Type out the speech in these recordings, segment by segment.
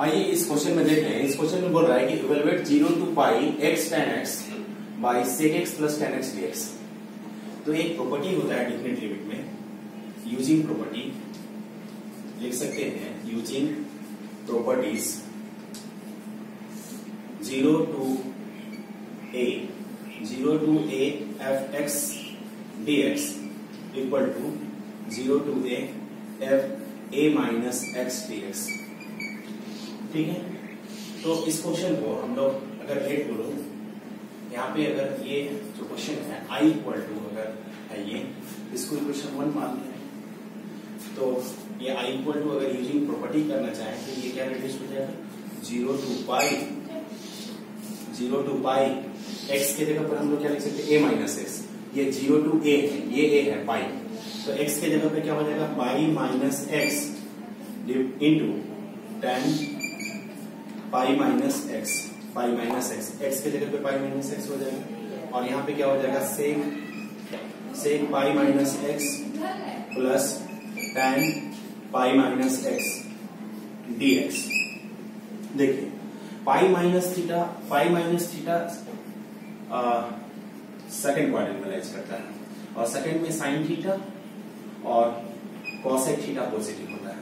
आइए इस क्वेश्चन में देखें। इस क्वेश्चन में बोल रहा है कि evaluate zero to pi x tan x by sec x plus tan x d x तो एक प्रॉपर्टी होता है डिफिनेट लिमिट में। यूजिंग प्रॉपर्टी लिख सकते हैं using properties zero to a zero to a f x d x equal to zero to a f a minus x d x ठीक है? तो इस क्वेश्चन को हम लोग अगर लेट बोलो, यहाँ पे अगर ये जो क्वेश्चन है आई इक्वल टू अगर है ये, इसको इक्वेशन वन मान लें। तो ये आई इक्वल टू अगर यूजिंग प्रॉपर्टी करना चाहे तो ये क्या रिड्यूस हो जाएगा? Zero to pi zero to pi x के जगह पर हम लोग क्या लिख सकते हैं? ए माइनस एक्स ये ज़ीरो टू ए है, ये ए है पाई तो एक्स के जगह पे क्या हो जाएगा? Pi minus x into tan pi minus x pi minus x. X के जगह पे पाई माइनस एक्स हो जाएगा। और यहाँ पे क्या हो जाएगा? Sec sec pi minus x plus tan pi minus x d x देखिए pi minus theta pi minus theta second quadrant में लाइज करता है। और सेकेंड में साइन थीटा और कॉसेक थीटा पॉजिटिव होता है।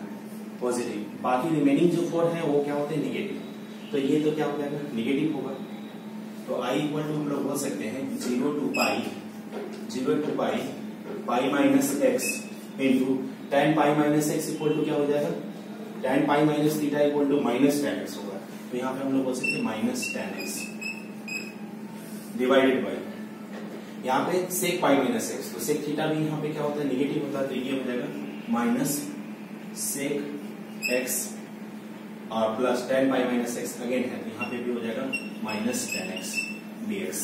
पॉजिटिव बाकी रिमेनिंग जो फोर है वो क्या होते हैं? निगेटिव तो ये तो क्या हो जाएगा निगेटिव होगा। तो आई इक्वल टू हम लोग बोल सकते हैं zero to pi zero to pi pi minus x into tan pi minus x equal to क्या हो जाएगा? Tan pi minus theta equal to minus tan x होगा। तो यहाँ पे हम लोग बोल सकते हैं minus tan x divided by यहाँ पे सेक पाई माइनस एक्स तो सेक थीटा भी यहाँ पे क्या होता है? निगेटिव होता है तो ये हो जाएगा माइनस सेक एक्स और plus tan pi minus x again है तो यहाँ पे भी हो जाएगा minus tan x d x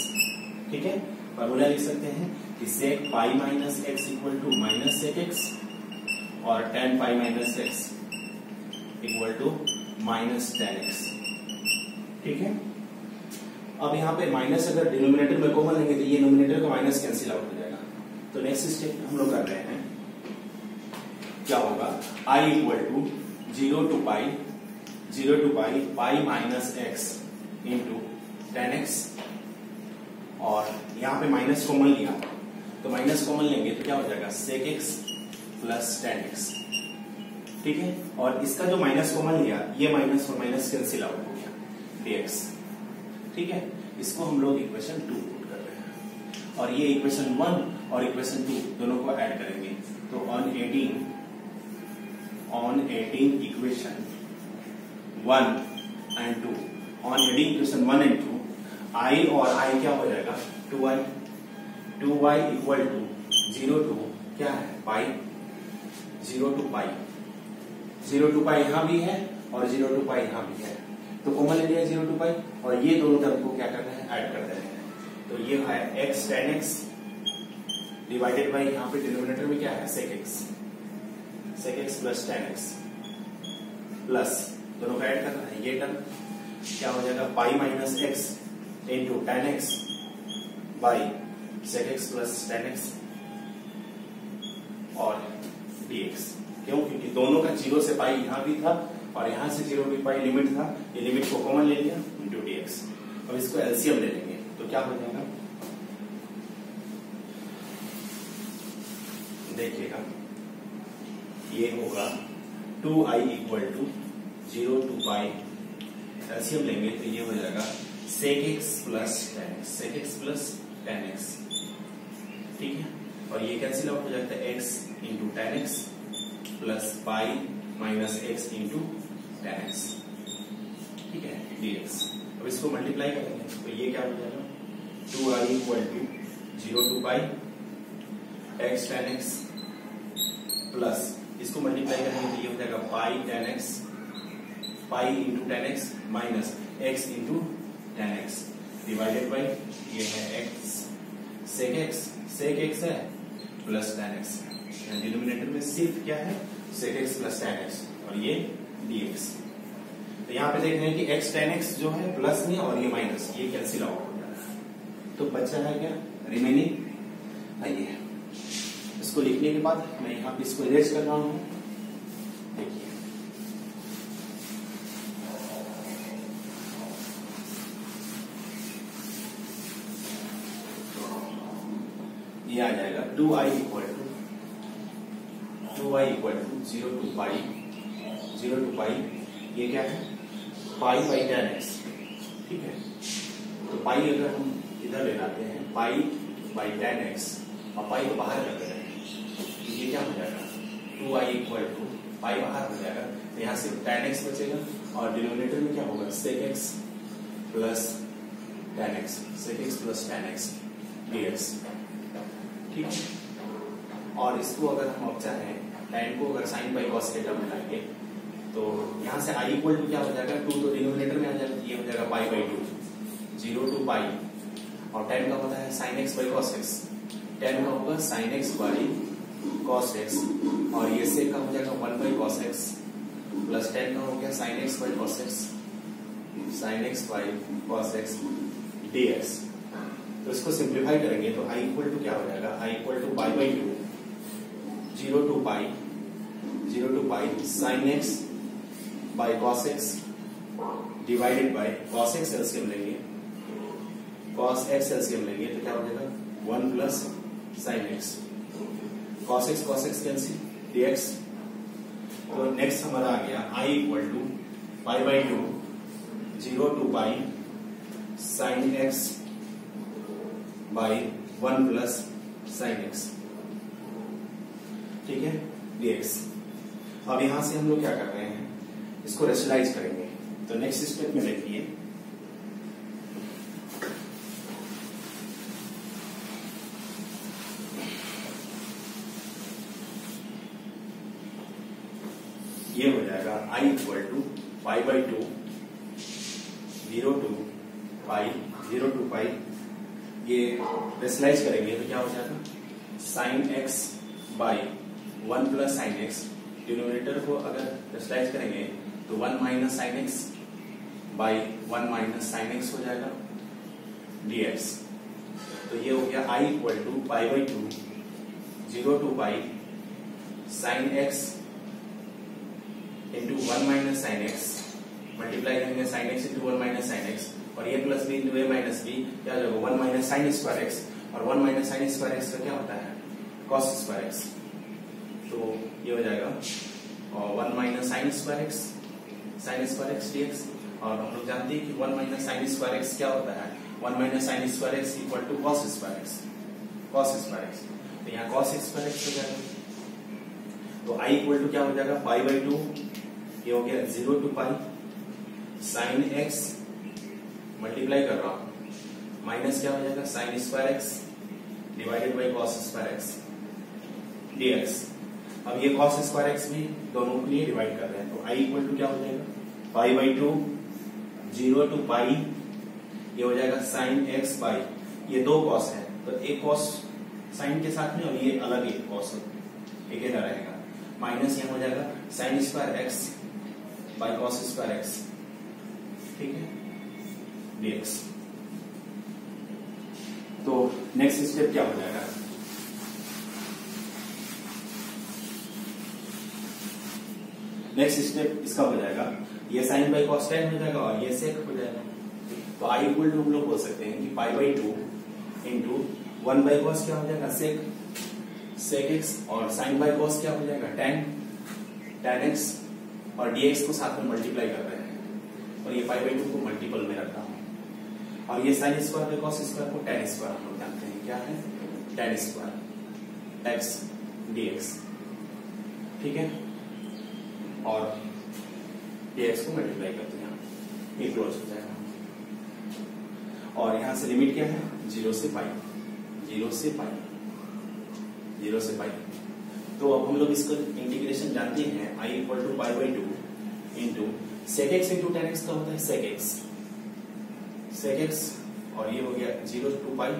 ठीक है? फॉर्मूला लिख सकते हैं कि sec pi minus x equal to minus sec x और tan pi minus x equal to minus tan x ठीक है? अब यहाँ पे माइनस अगर डिनोमिनेटर में कॉमन लेंगे तो ये नोमिनेटर का माइनस कैंसिल आउट हो जाएगा। तो नेक्स्ट स्टेप हम लोग कर रहे हैं, क्या होगा? I equal to zero to pi zero to pi pi minus x into tan x. और यहाँ पे माइनस कॉमन लिया। तो माइनस कॉमन लेंगे तो क्या हो जाएगा? Sec x plus tan x ठीक है? और इसका जो माइनस कॉमन लिया, ये माइनस और माइनस कैंसिल आउट हो गया। डीएक्स ठीक है? इसको हम लोग इक्वेशन टू पुट कर रहे हैं। और ये इक्वेशन वन और इक्वेशन टू दोनों को ऐड करेंगे। तो on adding on adding equation one and two on adding question one and two I और आई क्या हो जाएगा? Two I two y equal to zero to क्या है? Pi zero to pi zero to pi यहाँ भी है और ज़ीरो टू पाई यहाँ भी है. तो कॉमन ले लिया ज़ीरो टू पाई और ये दोनों टर्म को क्या कर रहे हैं? ऐड कर रहे हैं. तो ये है x tan x divided by यहाँ पे डिनोमिनेटर में क्या है? Sec x sec x plus tan x plus दोनों का ऐड करना है, ये टर्म क्या हो जाएगा? Pi minus x into tan x by sec x plus tan x और डीएक्स क्यों? क्योंकि दोनों का ज़ीरो से पाई यहाँ भी था और यहाँ से ज़ीरो भी पाई लिमिट था। ये लिमिट को कॉमन ले लिया इंटू डीएक्स अब इसको एलसीएम ले लेंगे। तो क्या हो जाएगा? देखिएगा। ये होगा two I equal to zero to pi LCM लेंगे तो ये हो जाएगा sec x plus tan x sec x plus tan x ठीक है? और ये कैंसिल आउट हो जाता है x into tan x plus pi minus x into tan x ठीक है? डी एक्स अब इसको मल्टीप्लाई करेंगे तो ये क्या हो जाएगा? Two I equal to zero to pi x tan x plus इसको मल्टीप्लाई करेंगे तो ये हो जाएगा pi tan x pi into tan x minus x into tan x divided by ये है x sec x sec x है plus ten x denominator में सिर्फ़ क्या है? Sec x plus tan x और ये डी एक्स तो यहाँ पे देख रहे हैं कि एक्स टेन एक्स जो है प्लस में और ये माइनस ये कैंसिल आउट हो है। तो बचा है क्या? रिमेनिंग आइए इसको लिखने के बाद मैं यहाँ पे इसको इरेज कर रहा हूँ। देखिए। Two I equal to two I equal to zero to pi zero to pi ये क्या है? पाई बाई टेन एक्स ठीक है? तो पाई अगर हम इधर ले लाते हैं पाई बाई टेन एक्स और पाई को बाहर कर रहे तो ये क्या हो जाएगा? Two I equal to pi बाहर हो जाएगा। तो यहाँ से टेन एक्स बचेगा, और डिनोमिनेटर में क्या होगा? Sec x plus tan x sec x plus tan x d x ठीक। है और इसको अगर हम अब चाहें टेन को अगर साइन बाई कॉस के टर्म लाएँगे तो यहाँ से आई इक्वल टू क्या हो जाएगा? टू तो डिनोमिनेटर में आ जाएगा, ये हो जाएगा pi by two zero to pi और टेन का होता है sine x by cos x tan का होगा sine x by cos x और ये से का हो जाएगा one by cos x plus tan का हो गया sine x by cos x sine x by cos x d x तो इसको सिंप्लीफाई करेंगे तो आई इक्वल टू क्या हो जाएगा? I equal to pi by two zero to pi zero to pi sine x by cos x divided by cos x LCM लेंगे। Cos x LCM लेंगे तो क्या हो जाएगा? One plus sine x cos x cos x cancel d x तो next हमारा आ गया I equal to pi by two zero to pi sine x by one plus sine x ठीक है? डीएक्स अब यहाँ से हम लोग क्या कर रहे हैं? इसको रेशनलाइज करेंगे। तो नेक्स्ट स्टेप में देखिए ये हो जाएगा I equal to pi by two zero to pi zero to pi ये रेसलाइज करेंगे तो क्या हो जाएगा? Sine x by one plus sine x denominator को अगर रेसलाइज करेंगे तो one minus sine x by one minus sine x हो जाएगा। डीएक्स तो ये हो गया I equal to pi by two zero to pi sine x into one minus sine x multiply करेंगे sine x into one minus sine x और A plus B into A minus B क्या हो जाएगा? One minus sine square x और one minus sine square x का क्या होता है? Cos square x. तो ये हो जाएगा। और one minus sine square x, sine square x d x और हम लोग जानते हैं कि one minus sine square x क्या होता है? One minus sine square x equal to cos square x. Cos square x. तो यहाँ कॉस स्क्वायर एक्स हो जाएगा। तो आई इक्वल टू क्या हो जाएगा? पाई बाई टू ये हो गया zero to pi sine x multiply कर रहा हूँ। माइनस क्या हो जाएगा? Sine square x divided by cos square x d x अब ये कॉस स्क्वायर एक्स भी दोनों के लिए डिवाइड कर रहे हैं तो आई इक्वल टू क्या हो जाएगा? Pi by two zero to pi ये हो जाएगा साइन एक्स बाई ये दो कॉस है तो एक कॉस साइन के साथ में और ये अलग एक कॉस एक ही रहेगा। माइनस यहाँ हो जाएगा sine square x by cos square x ठीक है? डीएक्स तो नेक्स्ट स्टेप क्या हो जाएगा? नेक्स्ट स्टेप इसका हो जाएगा, ये साइन बाई कॉस टेन हो जाएगा और ये सेक हो जाएगा। तो आई इक्वल टू हम लोग बोल सकते हैं कि pi by two into one by cos क्या हो जाएगा? सेक सेक एक्स और साइन बाई कॉस क्या हो जाएगा? टेन टेन एक्स और डीएक्स को साथ में मल्टीप्लाई कर रहे हैं। और ये पाई बाई टू को मल्टीपल में रखता हूँ। और ये sine square by cos square को टेन स्क्वायर हम लोग जानते हैं, क्या है? टेन स्क्वायर एक्स डीएक्स ठीक है? और डीएक्स को मल्टीप्लाई करते हैं ये क्लोज हो जाएगा। और यहाँ से लिमिट क्या है? ज़ीरो से पाई ज़ीरो से पाई ज़ीरो से पाई तो अब हम लोग इसका इंटीग्रेशन जानते हैं I equal to pi by two into sec x into tan x का होता है सेक एक्स सेक एक्स और ये हो गया ज़ीरो टू पाई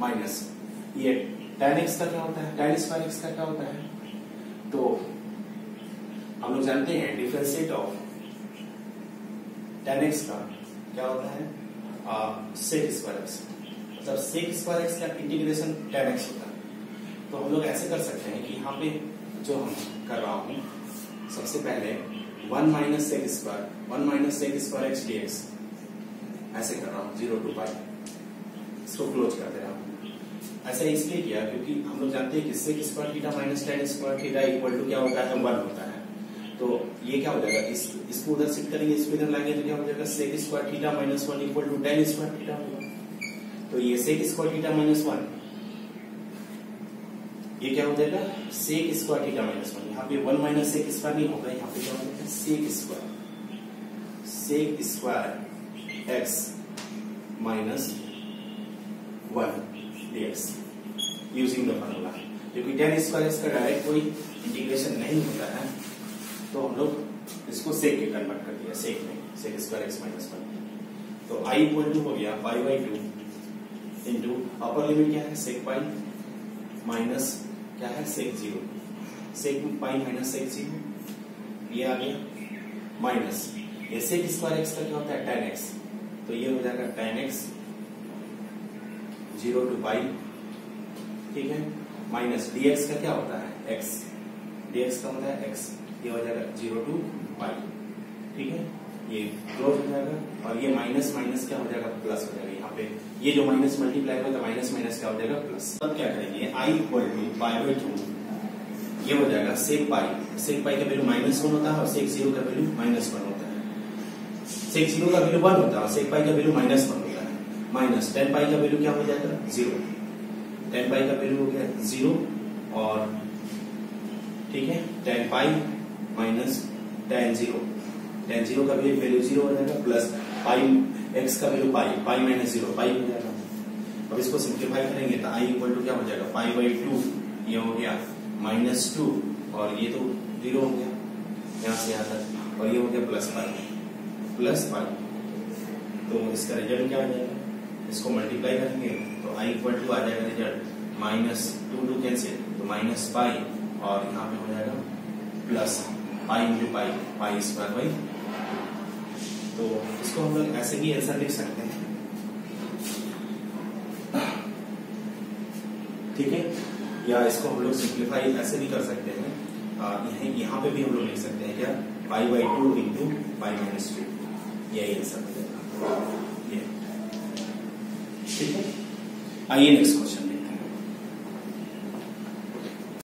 माइनस ये टेन एक्स का क्या होता है? टेन स्क्वायर एक्स का क्या होता है? तो हम लोग जानते हैं डिफ्रेंशिएट ऑफ़ टेन एक्स का क्या होता है? सेक स्क्वायर एक्स मतलब सेक स्क्वायर एक्स का इंटीग्रेशन टेन एक्स होता है। तो हम लोग ऐसे कर सकते हैं कि यहाँ पे जो हम कर रहा हूँ, सबसे पहले one minus sec square one minus sec square x d x ऐसे कर रहा हूँ ज़ीरो टू पाई इसको क्लोज कर दे रहा हूँ। ऐसा इसलिए किया क्योंकि हम लोग जानते हैं कि sec square theta minus tan square theta equal to क्या होता है? वन होता है। तो ये क्या हो जाएगा? इस, इसको उधर शिफ्ट करेंगे, इसको इधर लाएँगे तो क्या हो जाएगा? Sec square theta minus one equal to tan square theta होगा। तो ये sec square theta minus one ये क्या हो जाएगा? Sec square theta minus one यहाँ पे वन माइनस सेक स्क्वायर नहीं होगा, यहाँ पे क्या हो जाएगा? Sec square sec square x minus one d x using the formula क्योंकि टेन स्क्वायर इसका डायरेक्ट कोई इंटीग्रेशन नहीं होता है तो हम लोग इसको सेक के कन्वर्ट कर दिया सेक में sec square x minus one तो आई इक्वल टू हो गया pi by two into upper limit क्या है? सेक पाई माइनस क्या है? Sec zero sec pi minus sec zero ये आ गया माइनस ये सेक स्क्वायर एक्स का क्या होता है? टेन एक्स तो ये हो जाएगा tan x zero to pi ठीक है? माइनस डीएक्स का क्या होता है? एक्स डीएक्स का होता है एक्स ये हो जाएगा ज़ीरो टू पाई ठीक है? ये क्लोज हो जाएगा और ये माइनस माइनस क्या हो जाएगा? प्लस हो जाएगा। यहाँ पे ये जो माइनस मल्टीप्लाई होगा माइनस माइनस क्या हो जाएगा? प्लस अब क्या करेंगे? I equal to pi by two ये हो जाएगा सेक पाई सेक पाई का वैल्यू माइनस वन होता है और सेक ज़ीरो का वैल्यू माइनस वन होता है। सेक ज़ीरो का वैल्यू वन होता है सेक पाई का वैल्यू माइनस वन होता है। माइनस टेन पाई का वैल्यू क्या हो जाएगा? ज़ीरो टेन पाई का वैल्यू हो गया ज़ीरो और ठीक है tan pi minus tan zero tan zero का भी वैल्यू ज़ीरो हो जाएगा प्लस पाई एक्स का value pi pi minus zero pi हो जाएगा। अब इसको सिंप्लीफाई करेंगे तो आई इक्वल टू क्या हो जाएगा? पाई बाई टू ये हो गया माइनस टू और ये तो ज़ीरो हो गया। यहाँ से यहाँ तक। और ये हो गया प्लस पाई प्लस पाई तो इसका रिज़ल्ट क्या हो जाएगा? इसको मल्टीप्लाई करेंगे तो आई इक्वल टू आ जाएगा result minus two two cancel तो माइनस पाई और यहाँ पे हो जाएगा plus pi into pi pi square by तो इसको हम लोग ऐसे भी आंसर लिख सकते हैं। ठीक है? या इसको हम लोग सिंप्लीफाई ऐसे भी कर सकते हैं। यहाँ पे भी हम लोग लिख सकते हैं क्या? Pi by two into pi minus two यही आंसर मिलेगा ठीक है? आइए नेक्स्ट क्वेश्चन